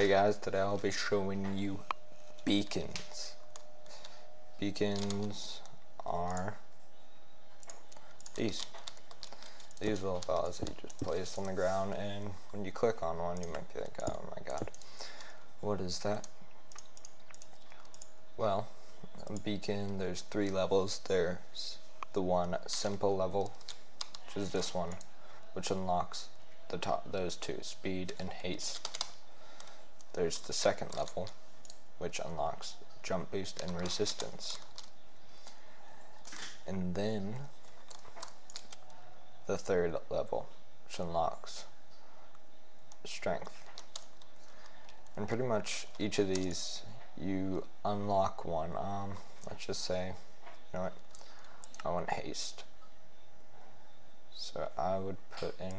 Hey guys, today I'll be showing you beacons. Beacons are these. These little fellas that you just place on the ground and when you click on one you might be like, oh my god, what is that? Well, a beacon, there's three levels. There's the one simple level, which is this one, which unlocks the top those two, speed and haste. There's the second level, which unlocks jump boost and resistance. And then the third level, which unlocks strength. And pretty much each of these, you unlock one. Um, let's just say, you know what, I want haste. So I would put in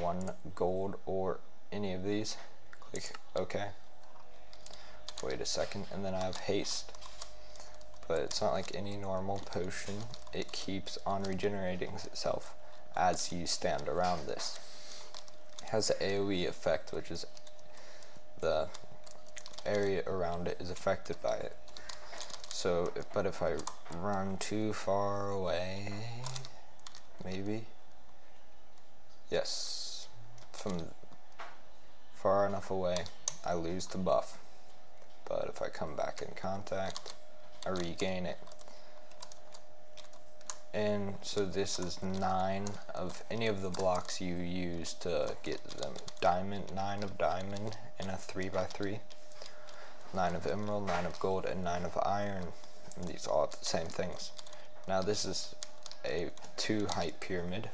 one gold or any of these click OK wait a second and then I have haste. But it's not like any normal potion. It keeps on regenerating itself as you stand around this. It has the AoE effect which is the area around it is affected by it. So if, but if I run too far away maybe? Yes. From far enough away, I lose the buff. But if I come back in contact, I regain it. And so this is nine of any of the blocks you use to get them. Diamond, nine of diamond in a three by three. Nine of emerald, nine of gold, and nine of iron. And these all the same things. Now this is a two height pyramid,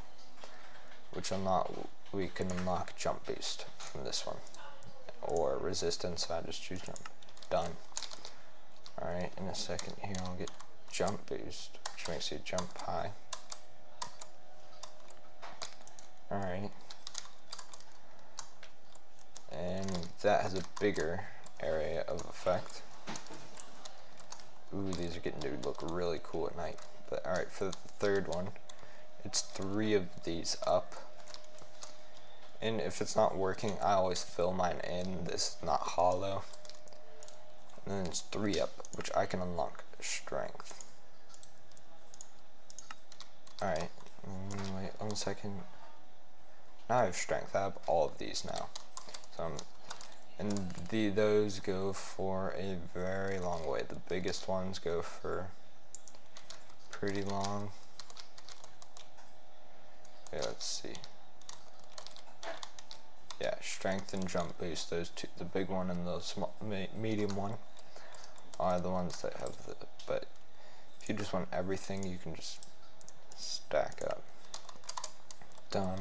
which unlock we can unlock jump boost from this one. Or resistance I just choose jump. Done. Alright in a second here I'll get jump boost which makes you jump high. Alright. And that has a bigger area of effect. Ooh these are getting to look really cool at night. But alright for the third one it's three of these up and if it's not working I always fill mine in this is not hollow. And then it's three up which I can unlock strength. Alright wait one second. Now I have strength. I have all of these now. So I'm, and the those go for a very long way. The biggest ones go for pretty long. Okay, let's see. yeah, strength and jump boost. Those two, the big one and the small, medium one, are the ones that have the. But if you just want everything, you can just stack up. Done.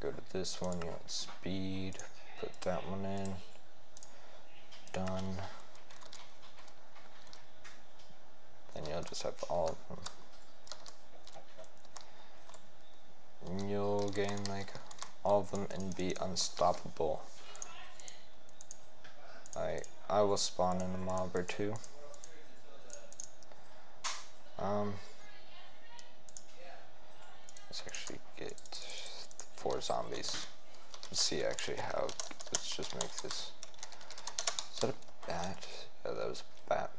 Go to this one. You want speed. Put that one in. Done. Then you'll just have all of them. And you'll gain like all of them and be unstoppable. I I will spawn in a mob or two. Um, let's actually get four zombies. Let's see actually how. Let's just make this. Is that a bat? Yeah, that was a bat.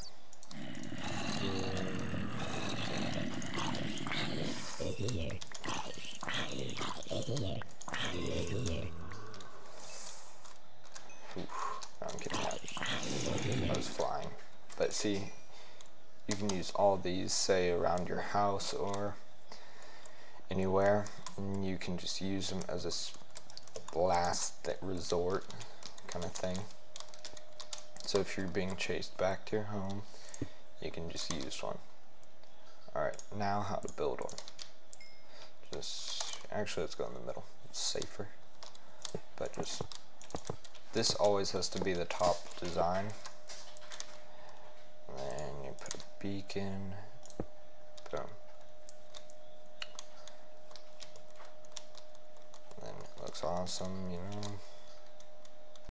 I'm kidding. I was flying. But see, you can use all these, say, around your house or anywhere. And you can just use them as a last resort kind of thing. So if you're being chased back to your home, you can just use one. Alright, now how to build one. Just, actually let's go in the middle. It's safer. But just this always has to be the top design. And then you put a beacon. Boom. And then it looks awesome.